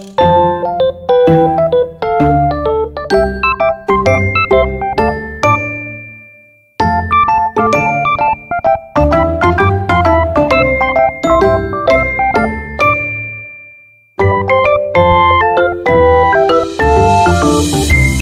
Música